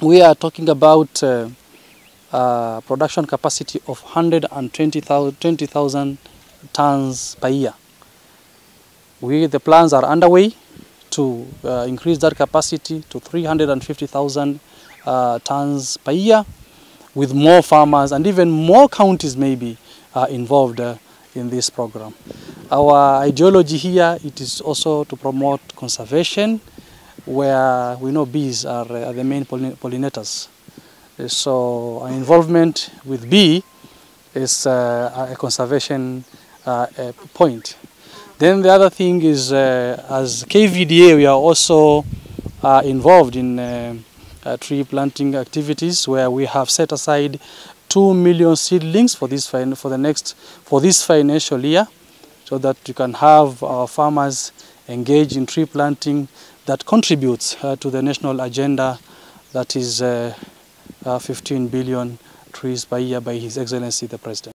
we are talking about uh, uh, production capacity of 120,000 20,000 tons per year. We, the plans are underway to uh, increase that capacity to 350,000 uh, tons per year with more farmers and even more counties maybe uh, involved uh, in this program. Our ideology here it is also to promote conservation where we know bees are, uh, are the main pollinators. Uh, So our involvement with bee is uh, a conservation uh, uh, point. Then the other thing is, uh, as KVDA, we are also uh, involved in tree planting activities where we have set aside two million seedlings for this for the next for this financial year, so that you can have our farmers engage in tree planting that contributes uh, to the national agenda that is uh, uh, 15 billion trees per year by His Excellency the President.